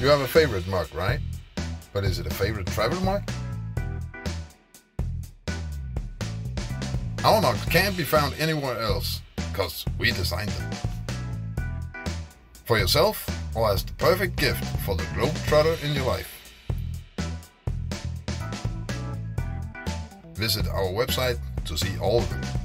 You have a favorite mug, right? But is it a favorite travel mug? Our mugs can't be found anywhere else, because we designed them. For yourself, or as the perfect gift for the globetrotter in your life. Visit our website to see all of them.